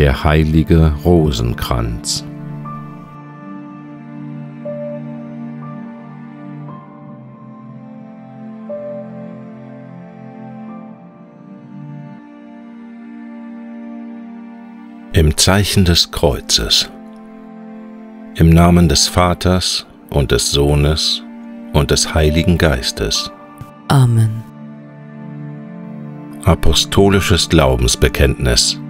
der heilige Rosenkranz. Im Zeichen des Kreuzes. Im Namen des Vaters und des Sohnes und des Heiligen Geistes. Amen. Apostolisches Glaubensbekenntnis.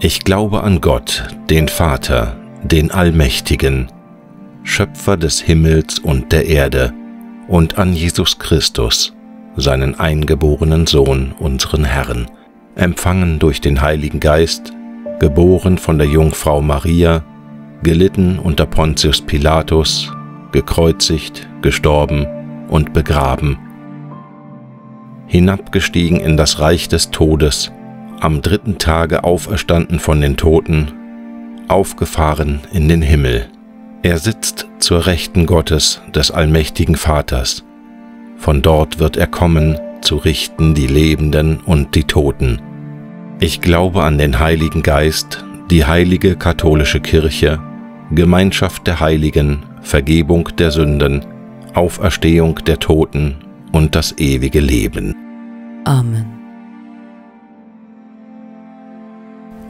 Ich glaube an Gott, den Vater, den Allmächtigen, Schöpfer des Himmels und der Erde, und an Jesus Christus, seinen eingeborenen Sohn, unseren Herrn, empfangen durch den Heiligen Geist, geboren von der Jungfrau Maria, gelitten unter Pontius Pilatus, gekreuzigt, gestorben und begraben, hinabgestiegen in das Reich des Todes, am dritten Tage auferstanden von den Toten, aufgefahren in den Himmel. Er sitzt zur Rechten Gottes des allmächtigen Vaters. Von dort wird er kommen, zu richten die Lebenden und die Toten. Ich glaube an den Heiligen Geist, die heilige katholische Kirche, Gemeinschaft der Heiligen, Vergebung der Sünden, Auferstehung der Toten und das ewige Leben. Amen.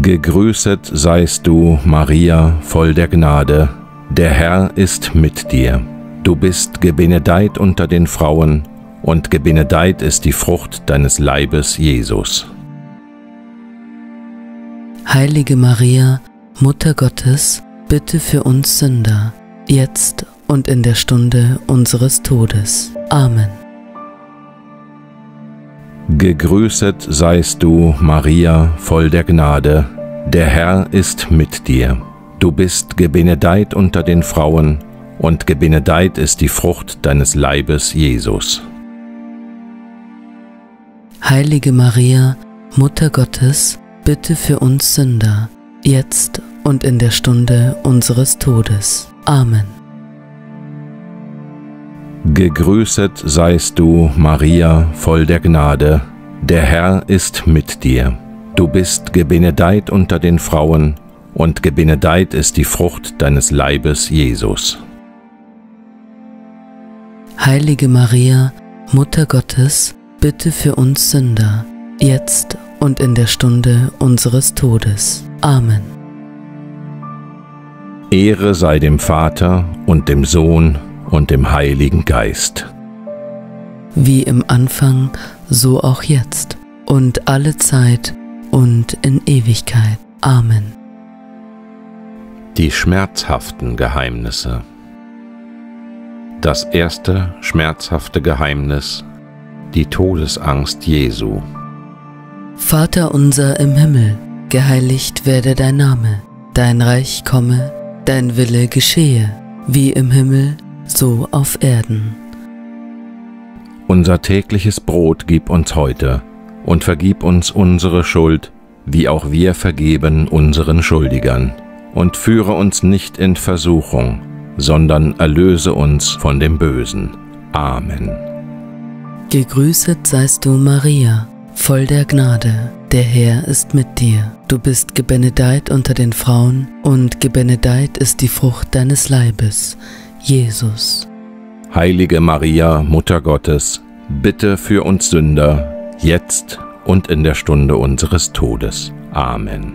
Gegrüßet seist du, Maria, voll der Gnade, der Herr ist mit dir. Du bist gebenedeit unter den Frauen, und gebenedeit ist die Frucht deines Leibes, Jesus. Heilige Maria, Mutter Gottes, bitte für uns Sünder, jetzt und in der Stunde unseres Todes. Amen. Gegrüßet seist du, Maria, voll der Gnade, der Herr ist mit dir. Du bist gebenedeit unter den Frauen, und gebenedeit ist die Frucht deines Leibes, Jesus. Heilige Maria, Mutter Gottes, bitte für uns Sünder, jetzt und in der Stunde unseres Todes. Amen. Gegrüßet seist du, Maria, voll der Gnade, der Herr ist mit dir. Du bist gebenedeit unter den Frauen, und gebenedeit ist die Frucht deines Leibes, Jesus. Heilige Maria, Mutter Gottes, bitte für uns Sünder, jetzt und in der Stunde unseres Todes. Amen. Ehre sei dem Vater und dem Sohn und dem Heiligen Geist. Wie im Anfang, so auch jetzt und alle Zeit und in Ewigkeit. Amen. Die schmerzhaften Geheimnisse. Das erste schmerzhafte Geheimnis, die Todesangst Jesu. Vater unser im Himmel, geheiligt werde dein Name, dein Reich komme, dein Wille geschehe, wie im Himmel, so auf Erden. Unser tägliches Brot gib uns heute und vergib uns unsere Schuld, wie auch wir vergeben unseren Schuldigern. Und führe uns nicht in Versuchung, sondern erlöse uns von dem Bösen. Amen. Gegrüßet seist du, Maria, voll der Gnade, der Herr ist mit dir. Du bist gebenedeit unter den Frauen, und gebenedeit ist die Frucht deines Leibes, Jesus. Heilige Maria, Mutter Gottes, bitte für uns Sünder, jetzt und in der Stunde unseres Todes. Amen.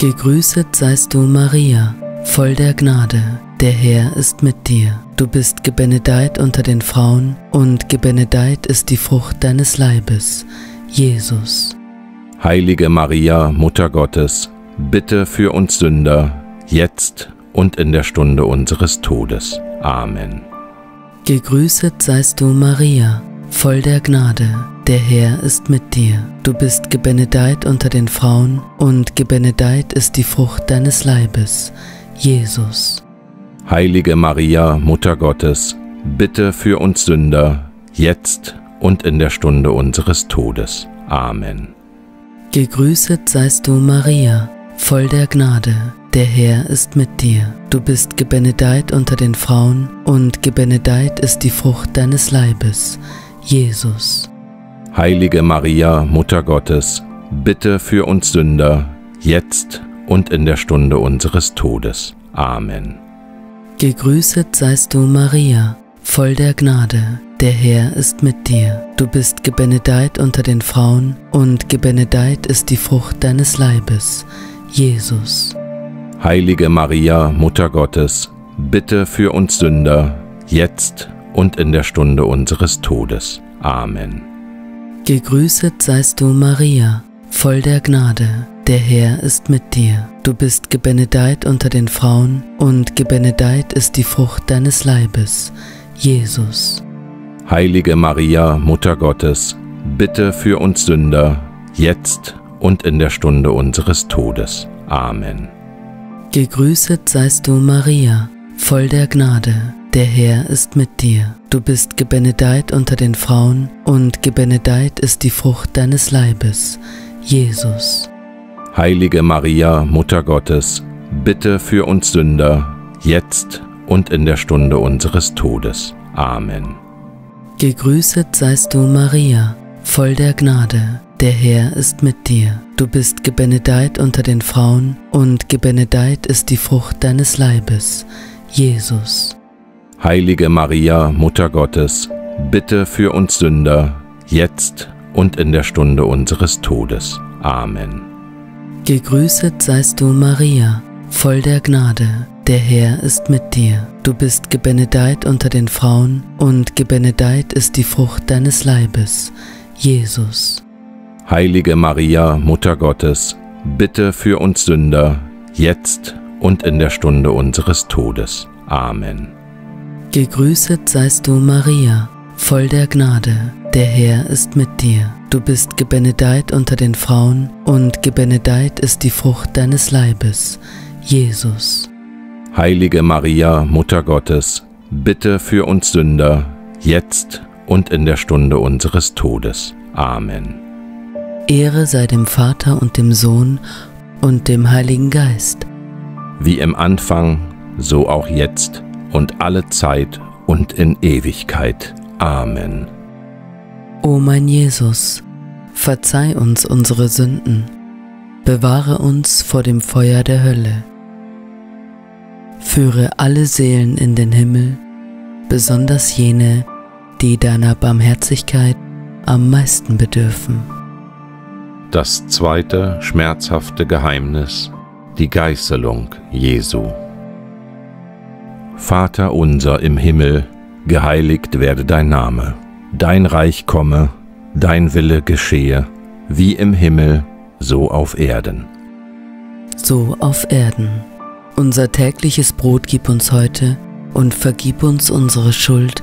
Gegrüßet seist du, Maria, voll der Gnade, der Herr ist mit dir. Du bist gebenedeit unter den Frauen, und gebenedeit ist die Frucht deines Leibes, Jesus. Heilige Maria, Mutter Gottes, bitte für uns Sünder, jetzt und in der Stunde unseres Todes. Amen. Gegrüßet seist du, Maria, voll der Gnade, der Herr ist mit dir. Du bist gebenedeit unter den Frauen, und gebenedeit ist die Frucht deines Leibes, Jesus. Heilige Maria, Mutter Gottes, bitte für uns Sünder, jetzt und in der Stunde unseres Todes. Amen. Gegrüßet seist du, Maria, voll der Gnade. Der Herr ist mit dir. Du bist gebenedeit unter den Frauen, und gebenedeit ist die Frucht deines Leibes, Jesus. Heilige Maria, Mutter Gottes, bitte für uns Sünder, jetzt und in der Stunde unseres Todes. Amen. Gegrüßet seist du, Maria, voll der Gnade. Der Herr ist mit dir. Du bist gebenedeit unter den Frauen, und gebenedeit ist die Frucht deines Leibes, Jesus. Heilige Maria, Mutter Gottes, bitte für uns Sünder, jetzt und in der Stunde unseres Todes. Amen. Gegrüßet seist du, Maria, voll der Gnade. Der Herr ist mit dir. Du bist gebenedeit unter den Frauen, und gebenedeit ist die Frucht deines Leibes, Jesus. Heilige Maria, Mutter Gottes, bitte für uns Sünder, jetzt und in der Stunde unseres Todes. Amen. Gegrüßet seist du, Maria, voll der Gnade. Der Herr ist mit dir. Du bist gebenedeit unter den Frauen, und gebenedeit ist die Frucht deines Leibes, Jesus. Heilige Maria, Mutter Gottes, bitte für uns Sünder, jetzt und in der Stunde unseres Todes. Amen. Gegrüßet seist du, Maria, voll der Gnade. Der Herr ist mit dir. Du bist gebenedeit unter den Frauen, und gebenedeit ist die Frucht deines Leibes, Jesus. Heilige Maria, Mutter Gottes, bitte für uns Sünder, jetzt und in der Stunde unseres Todes. Amen. Gegrüßet seist du, Maria, voll der Gnade. Der Herr ist mit dir. Du bist gebenedeit unter den Frauen, und gebenedeit ist die Frucht deines Leibes, Jesus. Heilige Maria, Mutter Gottes, bitte für uns Sünder, jetzt und in der Stunde unseres Todes. Amen. Gegrüßet seist du, Maria, voll der Gnade. Der Herr ist mit dir. Du bist gebenedeit unter den Frauen, und gebenedeit ist die Frucht deines Leibes, Jesus. Heilige Maria, Mutter Gottes, bitte für uns Sünder, jetzt und in der Stunde unseres Todes. Amen. Ehre sei dem Vater und dem Sohn und dem Heiligen Geist. Wie im Anfang, so auch jetzt und alle Zeit und in Ewigkeit. Amen. O mein Jesus, verzeih uns unsere Sünden, bewahre uns vor dem Feuer der Hölle, führe alle Seelen in den Himmel, besonders jene, die deiner Barmherzigkeit am meisten bedürfen. Das zweite schmerzhafte Geheimnis, die Geißelung Jesu. Vater unser im Himmel, geheiligt werde dein Name, dein Reich komme, dein Wille geschehe, wie im Himmel, so auf Erden. So auf Erden. Unser tägliches Brot gib uns heute und vergib uns unsere Schuld,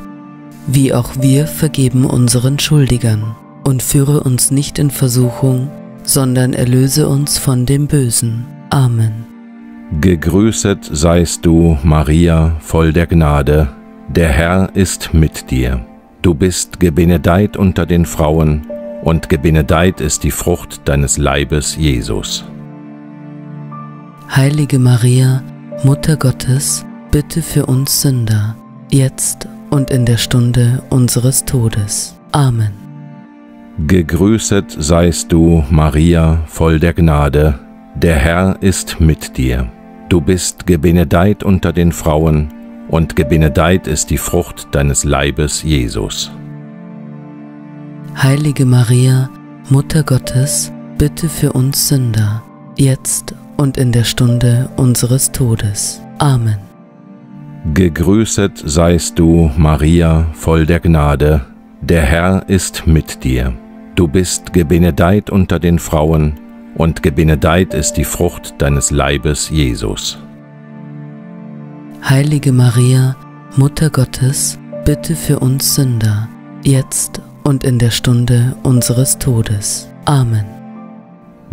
wie auch wir vergeben unseren Schuldigern. Und führe uns nicht in Versuchung, sondern erlöse uns von dem Bösen. Amen. Gegrüßet seist du, Maria, voll der Gnade, der Herr ist mit dir. Du bist gebenedeit unter den Frauen, und gebenedeit ist die Frucht deines Leibes, Jesus. Heilige Maria, Mutter Gottes, bitte für uns Sünder, jetzt und in der Stunde unseres Todes. Amen. Gegrüßet seist du, Maria, voll der Gnade, der Herr ist mit dir. Du bist gebenedeit unter den Frauen, und gebenedeit ist die Frucht deines Leibes, Jesus. Heilige Maria, Mutter Gottes, bitte für uns Sünder, jetzt und in der Stunde unseres Todes. Amen. Gegrüßet seist du, Maria, voll der Gnade, der Herr ist mit dir. Du bist gebenedeit unter den Frauen, und gebenedeit ist die Frucht deines Leibes, Jesus. Heilige Maria, Mutter Gottes, bitte für uns Sünder, jetzt und in der Stunde unseres Todes. Amen.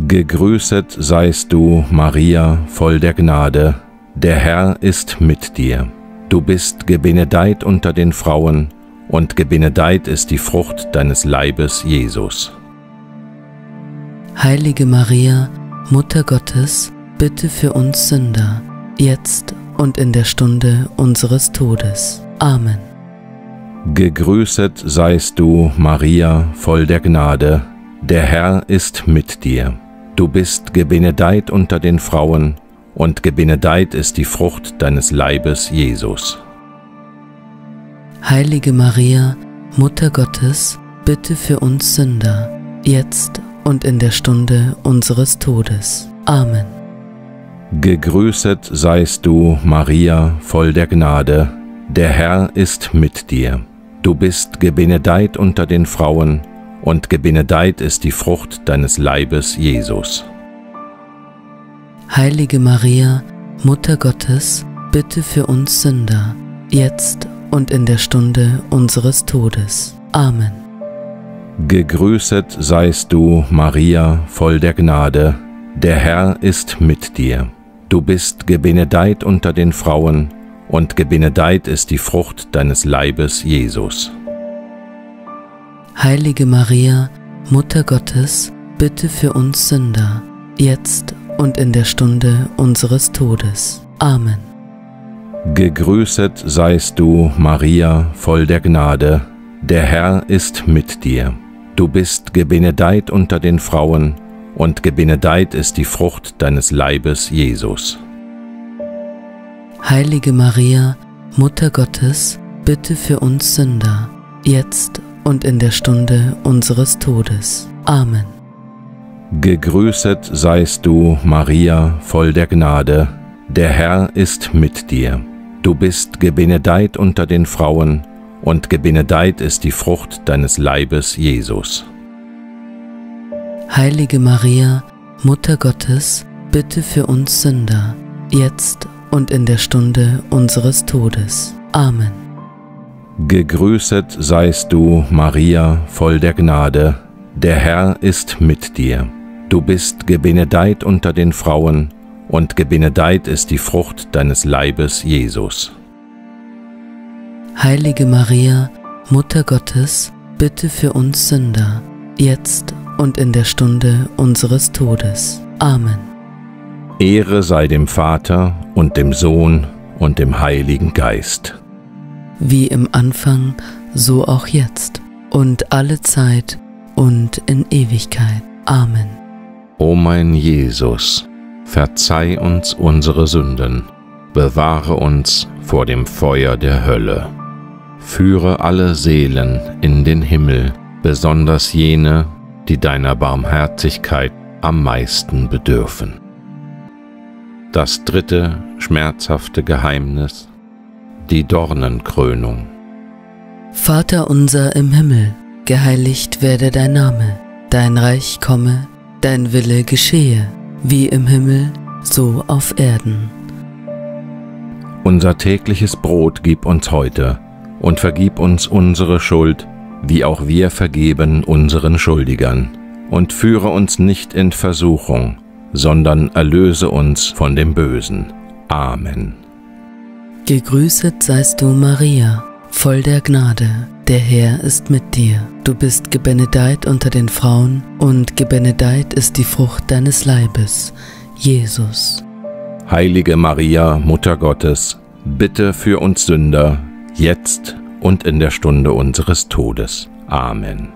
Gegrüßet seist du, Maria, voll der Gnade, der Herr ist mit dir. Du bist gebenedeit unter den Frauen, und gebenedeit ist die Frucht deines Leibes, Jesus. Heilige Maria, Mutter Gottes, bitte für uns Sünder, jetzt und in der Stunde unseres Todes. Amen. Gegrüßet seist du, Maria, voll der Gnade, der Herr ist mit dir. Du bist gebenedeit unter den Frauen, und gebenedeit ist die Frucht deines Leibes, Jesus. Heilige Maria, Mutter Gottes, bitte für uns Sünder, jetzt und in der Stunde unseres Todes. Amen. Gegrüßet seist du, Maria, voll der Gnade, der Herr ist mit dir. Du bist gebenedeit unter den Frauen, und gebenedeit ist die Frucht deines Leibes, Jesus. Heilige Maria, Mutter Gottes, bitte für uns Sünder, jetzt und in der Stunde unseres Todes. Amen. Gegrüßet seist du, Maria, voll der Gnade, der Herr ist mit dir. Du bist gebenedeit unter den Frauen, und gebenedeit ist die Frucht deines Leibes, Jesus. Heilige Maria, Mutter Gottes, bitte für uns Sünder, jetzt und in der Stunde unseres Todes. Amen. Gegrüßet seist du, Maria, voll der Gnade, der Herr ist mit dir. Du bist gebenedeit unter den Frauen, und gebenedeit ist die Frucht deines Leibes, Jesus. Heilige Maria, Mutter Gottes, bitte für uns Sünder, jetzt und in der Stunde unseres Todes. Amen. Gegrüßet seist du, Maria, voll der Gnade, der Herr ist mit dir. Du bist gebenedeit unter den Frauen, und gebenedeit ist die Frucht deines Leibes, Jesus. Heilige Maria, Mutter Gottes, bitte für uns Sünder, jetzt und in der Stunde unseres Todes. Amen. Gegrüßet seist du, Maria, voll der Gnade, der Herr ist mit dir. Du bist gebenedeit unter den Frauen, und gebenedeit ist die Frucht deines Leibes, Jesus. Heilige Maria, Mutter Gottes, bitte für uns Sünder, jetzt und in der Stunde unseres Todes. Amen. Ehre sei dem Vater und dem Sohn und dem Heiligen Geist. Wie im Anfang, so auch jetzt und alle Zeit und in Ewigkeit. Amen. O mein Jesus, verzeih uns unsere Sünden, bewahre uns vor dem Feuer der Hölle. Führe alle Seelen in den Himmel, besonders jene, die deiner Barmherzigkeit am meisten bedürfen. Das dritte schmerzhafte Geheimnis, die Dornenkrönung. Vater unser im Himmel, geheiligt werde dein Name, dein Reich komme, dein Wille geschehe, wie im Himmel, so auf Erden. Unser tägliches Brot gib uns heute und vergib uns unsere Schuld, wie auch wir vergeben unseren Schuldigern. Und führe uns nicht in Versuchung, sondern erlöse uns von dem Bösen. Amen. Gegrüßet seist du, Maria, voll der Gnade, der Herr ist mit dir. Du bist gebenedeit unter den Frauen, und gebenedeit ist die Frucht deines Leibes, Jesus. Heilige Maria, Mutter Gottes, bitte für uns Sünder, jetzt und in der Stunde unseres Todes. Amen.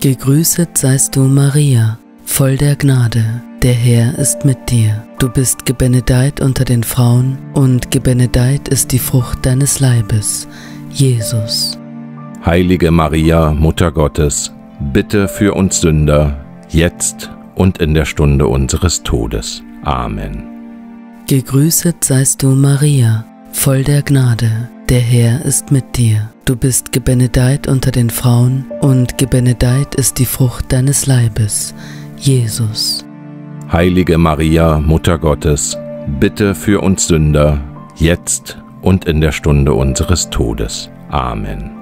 Gegrüßet seist du, Maria, voll der Gnade, der Herr ist mit dir. Du bist gebenedeit unter den Frauen, und gebenedeit ist die Frucht deines Leibes, Jesus. Heilige Maria, Mutter Gottes, bitte für uns Sünder, jetzt und in der Stunde unseres Todes. Amen. Gegrüßet seist du, Maria, voll der Gnade, der Herr ist mit dir. Du bist gebenedeit unter den Frauen, und gebenedeit ist die Frucht deines Leibes, Jesus. Heilige Maria, Mutter Gottes, bitte für uns Sünder, jetzt und in der Stunde unseres Todes. Amen.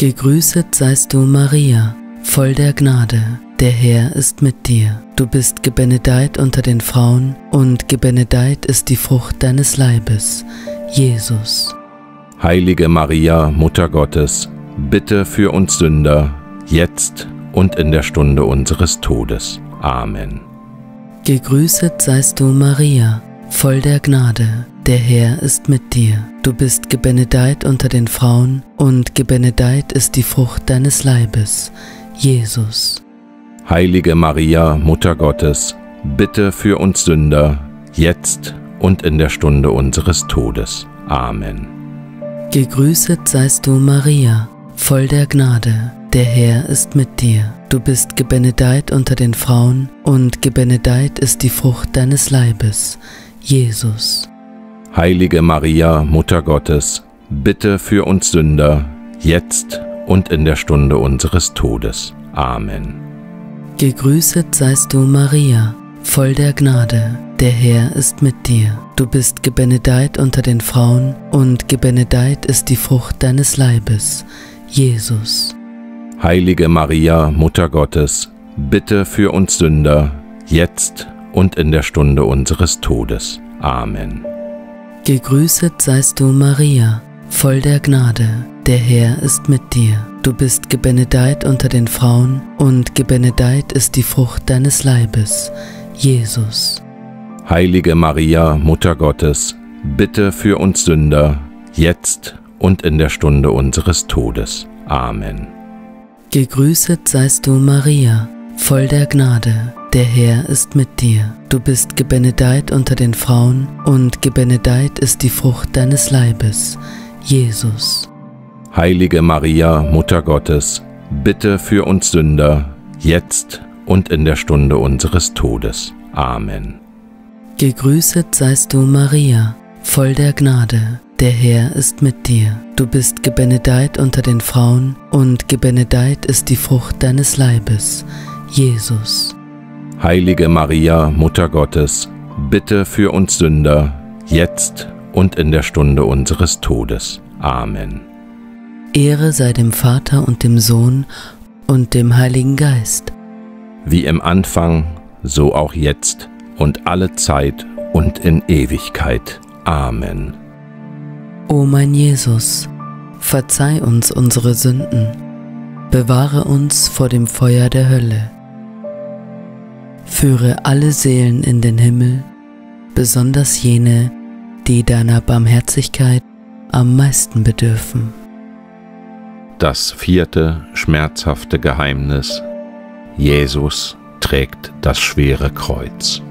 Gegrüßet seist du, Maria, voll der Gnade, der Herr ist mit dir. Du bist gebenedeit unter den Frauen, und gebenedeit ist die Frucht deines Leibes, Jesus. Heilige Maria, Mutter Gottes, bitte für uns Sünder, jetzt und in der Stunde unseres Todes. Amen. Gegrüßet seist du, Maria, voll der Gnade, der Herr ist mit dir. Du bist gebenedeit unter den Frauen, und gebenedeit ist die Frucht deines Leibes, Jesus. Heilige Maria, Mutter Gottes, bitte für uns Sünder, jetzt und in der Stunde unseres Todes. Amen. Gegrüßet seist du, Maria, voll der Gnade, der Herr ist mit dir. Du bist gebenedeit unter den Frauen, und gebenedeit ist die Frucht deines Leibes, Jesus. Heilige Maria, Mutter Gottes, bitte für uns Sünder, jetzt und in der Stunde unseres Todes. Amen. Gegrüßet seist du, Maria, voll der Gnade, der Herr ist mit dir. Du bist gebenedeit unter den Frauen, und gebenedeit ist die Frucht deines Leibes, Jesus. Heilige Maria, Mutter Gottes, bitte für uns Sünder, jetzt und in der Stunde unseres Todes. Amen. Gegrüßet seist du, Maria, voll der Gnade, der Herr ist mit dir. Du bist gebenedeit unter den Frauen, und gebenedeit ist die Frucht deines Leibes, Jesus. Heilige Maria, Mutter Gottes, bitte für uns Sünder, jetzt und in der Stunde unseres Todes. Amen. Gegrüßet seist du, Maria, voll der Gnade, der Herr ist mit dir. Du bist gebenedeit unter den Frauen, und gebenedeit ist die Frucht deines Leibes, Jesus. Heilige Maria, Mutter Gottes, bitte für uns Sünder, jetzt und in der Stunde unseres Todes. Amen. Gegrüßet seist du, Maria, voll der Gnade, der Herr ist mit dir. Du bist gebenedeit unter den Frauen, und gebenedeit ist die Frucht deines Leibes, Jesus. Heilige Maria, Mutter Gottes, bitte für uns Sünder, jetzt und in der Stunde unseres Todes. Amen. Ehre sei dem Vater und dem Sohn und dem Heiligen Geist. Wie im Anfang, so auch jetzt und alle Zeit und in Ewigkeit. Amen. O mein Jesus, verzeih uns unsere Sünden, bewahre uns vor dem Feuer der Hölle, führe alle Seelen in den Himmel, besonders jene, die deiner Barmherzigkeit am meisten bedürfen. Das vierte schmerzhafte Geheimnis. Jesus trägt das schwere Kreuz.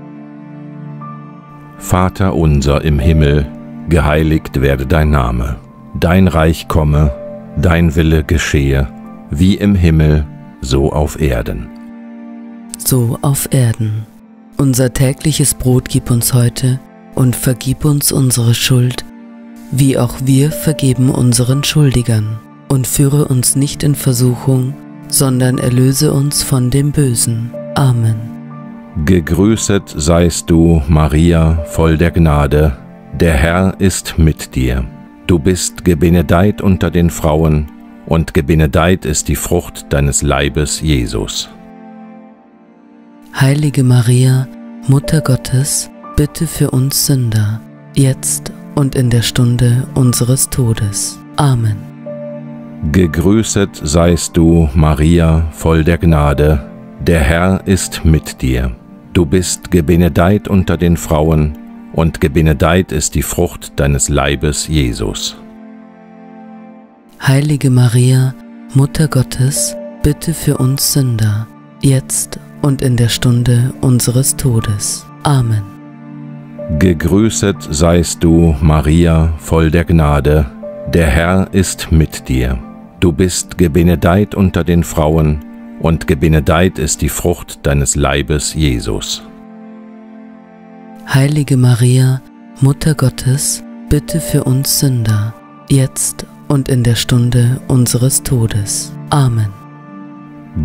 Vater unser im Himmel, geheiligt werde dein Name, dein Reich komme, dein Wille geschehe, wie im Himmel, so auf Erden. So auf Erden. Unser tägliches Brot gib uns heute und vergib uns unsere Schuld, wie auch wir vergeben unseren Schuldigern. Und führe uns nicht in Versuchung, sondern erlöse uns von dem Bösen. Amen. Gegrüßet seist du, Maria, voll der Gnade, der Herr ist mit dir. Du bist gebenedeit unter den Frauen, und gebenedeit ist die Frucht deines Leibes, Jesus. Heilige Maria, Mutter Gottes, bitte für uns Sünder, jetzt und in der Stunde unseres Todes. Amen. Gegrüßet seist du, Maria, voll der Gnade, der Herr ist mit dir. Du bist gebenedeit unter den Frauen, und gebenedeit ist die Frucht deines Leibes, Jesus. Heilige Maria, Mutter Gottes, bitte für uns Sünder, jetzt und in der Stunde unseres Todes. Amen. Gegrüßet seist du, Maria, voll der Gnade, der Herr ist mit dir. Du bist gebenedeit unter den Frauen, und gebenedeit ist die Frucht deines Leibes, Jesus. Heilige Maria, Mutter Gottes, bitte für uns Sünder, jetzt und in der Stunde unseres Todes. Amen.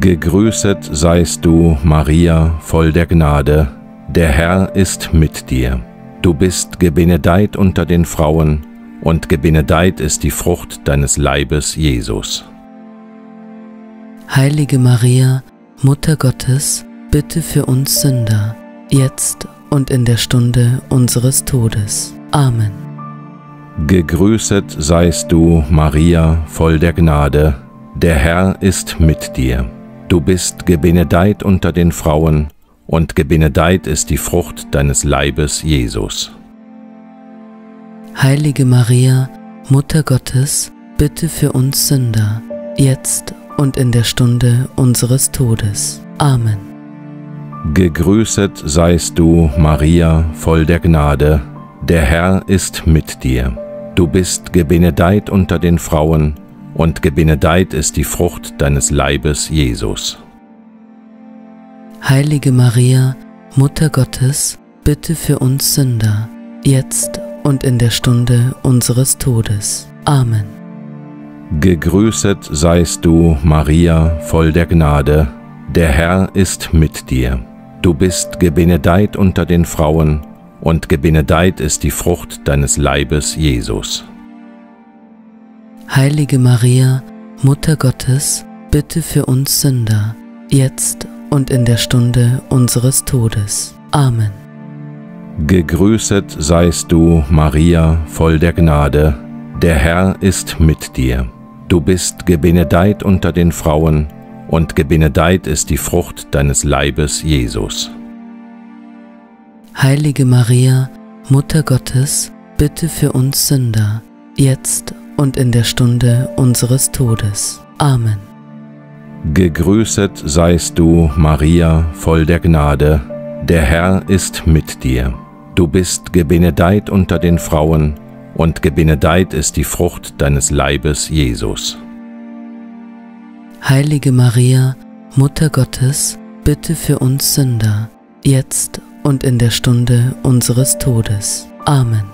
Gegrüßet seist du, Maria, voll der Gnade, der Herr ist mit dir. Du bist gebenedeit unter den Frauen, und gebenedeit ist die Frucht deines Leibes, Jesus. Heilige Maria, Mutter Gottes, bitte für uns Sünder, jetzt und in der Stunde unseres Todes. Amen. Gegrüßet seist du, Maria, voll der Gnade, der Herr ist mit dir. Du bist gebenedeit unter den Frauen, und gebenedeit ist die Frucht deines Leibes, Jesus. Heilige Maria, Mutter Gottes, bitte für uns Sünder, jetzt und in der Stunde unseres Todes. Amen. Gegrüßet seist du, Maria, voll der Gnade, der Herr ist mit dir. Du bist gebenedeit unter den Frauen, und gebenedeit ist die Frucht deines Leibes, Jesus. Heilige Maria, Mutter Gottes, bitte für uns Sünder, jetzt und in der Stunde unseres Todes. Amen. Gegrüßet seist du, Maria, voll der Gnade, der Herr ist mit dir. Du bist gebenedeit unter den Frauen, und gebenedeit ist die Frucht deines Leibes, Jesus. Heilige Maria, Mutter Gottes, bitte für uns Sünder, jetzt und in der Stunde unseres Todes. Amen. Gegrüßet seist du, Maria, voll der Gnade, der Herr ist mit dir. Du bist gebenedeit unter den Frauen, und gebenedeit ist die Frucht deines Leibes, Jesus. Heilige Maria, Mutter Gottes, bitte für uns Sünder, jetzt und in der Stunde unseres Todes. Amen. Gegrüßet seist du, Maria, voll der Gnade, der Herr ist mit dir. Du bist gebenedeit unter den Frauen, und gebenedeit ist die Frucht deines Leibes, Jesus. Heilige Maria, Mutter Gottes, bitte für uns Sünder, jetzt und in der Stunde unseres Todes. Amen.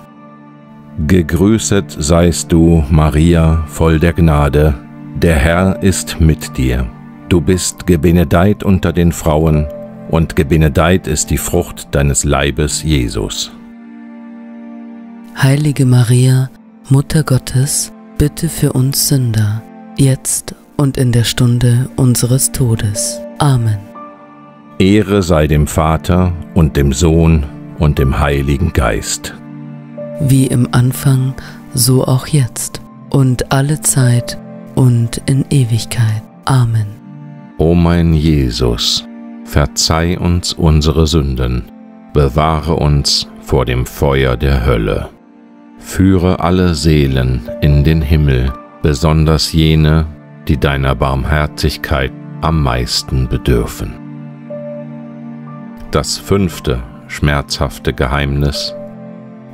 Gegrüßet seist du, Maria, voll der Gnade, der Herr ist mit dir. Du bist gebenedeit unter den Frauen, und gebenedeit ist die Frucht deines Leibes, Jesus. Heilige Maria, Mutter Gottes, bitte für uns Sünder, jetzt und in der Stunde unseres Todes. Amen. Ehre sei dem Vater und dem Sohn und dem Heiligen Geist. Wie im Anfang, so auch jetzt und alle Zeit und in Ewigkeit. Amen. O mein Jesus, verzeih uns unsere Sünden, bewahre uns vor dem Feuer der Hölle. Führe alle Seelen in den Himmel, besonders jene, die deiner Barmherzigkeit am meisten bedürfen. Das fünfte schmerzhafte Geheimnis,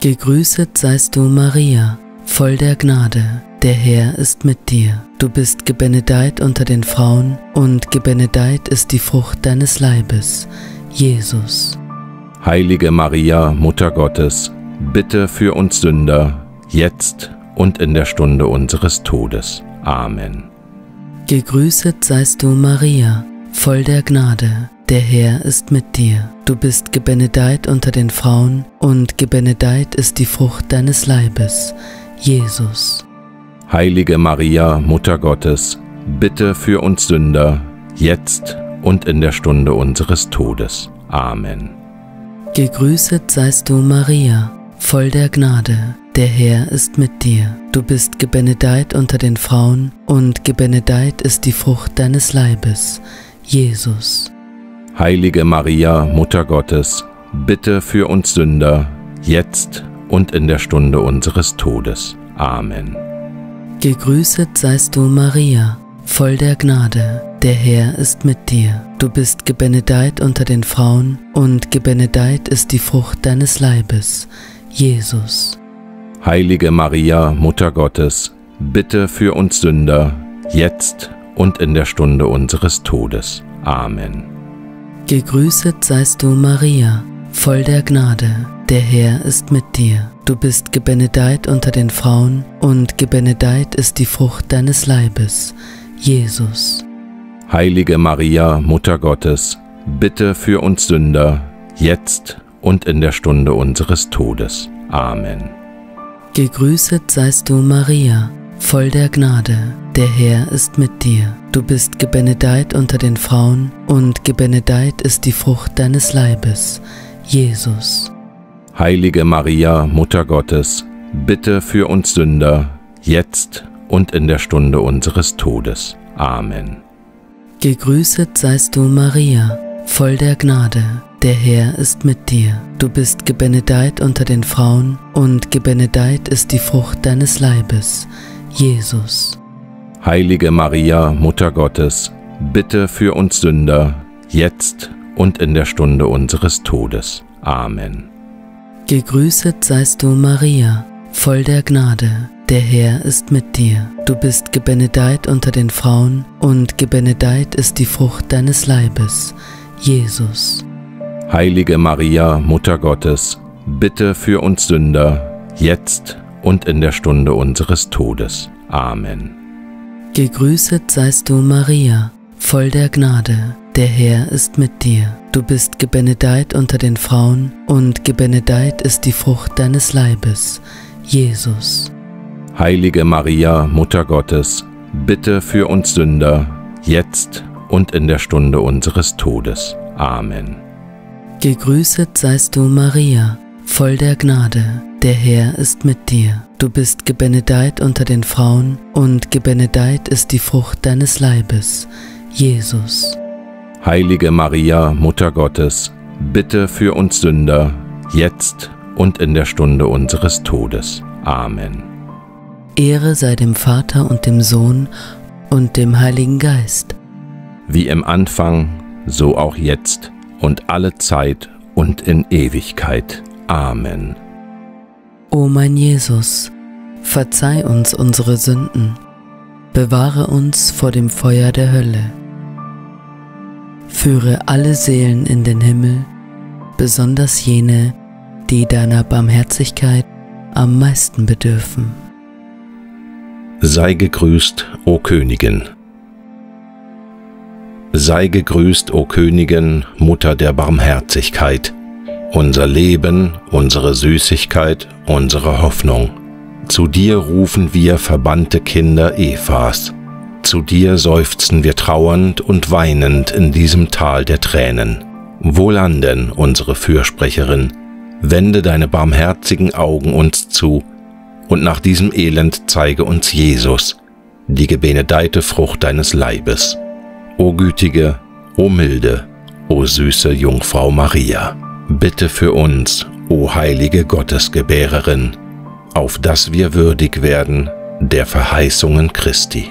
Gegrüßet seist du, Maria, voll der Gnade, der Herr ist mit dir. Du bist gebenedeit unter den Frauen, und gebenedeit ist die Frucht deines Leibes, Jesus. Heilige Maria, Mutter Gottes, bitte für uns Sünder, jetzt und in der Stunde unseres Todes. Amen. Gegrüßet seist du, Maria, voll der Gnade, der Herr ist mit dir. Du bist gebenedeit unter den Frauen, und gebenedeit ist die Frucht deines Leibes, Jesus. Heilige Maria, Mutter Gottes, bitte für uns Sünder, jetzt und in der Stunde unseres Todes. Amen. Gegrüßet seist du, Maria, voll der Gnade, der Herr ist mit dir. Du bist gebenedeit unter den Frauen, und gebenedeit ist die Frucht deines Leibes, Jesus. Heilige Maria, Mutter Gottes, bitte für uns Sünder, jetzt und in der Stunde unseres Todes. Amen. Gegrüßet seist du, Maria, voll der Gnade, der Herr ist mit dir. Du bist gebenedeit unter den Frauen, und gebenedeit ist die Frucht deines Leibes, Jesus. Heilige Maria, Mutter Gottes, bitte für uns Sünder, jetzt und in der Stunde unseres Todes. Amen. Gegrüßet seist du, Maria, voll der Gnade, der Herr ist mit dir. Du bist gebenedeit unter den Frauen, und gebenedeit ist die Frucht deines Leibes, Jesus. Heilige Maria, Mutter Gottes, bitte für uns Sünder, jetzt und in der Stunde unseres Todes. Amen. Gegrüßet seist du, Maria, voll der Gnade, der Herr ist mit dir. Du bist gebenedeit unter den Frauen, und gebenedeit ist die Frucht deines Leibes, Jesus. Heilige Maria, Mutter Gottes, bitte für uns Sünder, jetzt und in der Stunde unseres Todes. Amen. Gegrüßet seist du, Maria, voll der Gnade, der Herr ist mit dir. Du bist gebenedeit unter den Frauen, und gebenedeit ist die Frucht deines Leibes, Jesus. Heilige Maria, Mutter Gottes, bitte für uns Sünder, jetzt und in der Stunde unseres Todes. Amen. Gegrüßet seist du, Maria, voll der Gnade, der Herr ist mit dir. Du bist gebenedeit unter den Frauen, und gebenedeit ist die Frucht deines Leibes, Jesus. Heilige Maria, Mutter Gottes, bitte für uns Sünder, jetzt und in der Stunde unseres Todes. Amen. Gegrüßet seist du, Maria, voll der Gnade, der Herr ist mit dir. Du bist gebenedeit unter den Frauen, und gebenedeit ist die Frucht deines Leibes, Jesus. Heilige Maria, Mutter Gottes, bitte für uns Sünder, jetzt und in der Stunde unseres Todes. Amen. Gegrüßet seist du, Maria, voll der Gnade, der Herr ist mit dir. Du bist gebenedeit unter den Frauen, und gebenedeit ist die Frucht deines Leibes, Jesus. Heilige Maria, Mutter Gottes, bitte für uns Sünder, jetzt und in der Stunde unseres Todes. Amen. Ehre sei dem Vater und dem Sohn und dem Heiligen Geist. Wie im Anfang, so auch jetzt und alle Zeit und in Ewigkeit. Amen. O mein Jesus, verzeih uns unsere Sünden, bewahre uns vor dem Feuer der Hölle, führe alle Seelen in den Himmel, besonders jene, die deiner Barmherzigkeit am meisten bedürfen. Sei gegrüßt, o Königin. Sei gegrüßt, o Königin, Mutter der Barmherzigkeit, unser Leben, unsere Süßigkeit, unsere Hoffnung. Zu dir rufen wir verbannte Kinder Evas. Zu dir seufzen wir trauernd und weinend in diesem Tal der Tränen. Wohlan denn, unsere Fürsprecherin, wende deine barmherzigen Augen uns zu, und nach diesem Elend zeige uns Jesus, die gebenedeite Frucht deines Leibes. O gütige, o milde, o süße Jungfrau Maria, bitte für uns, o heilige Gottesgebärerin, auf dass wir würdig werden der Verheißungen Christi.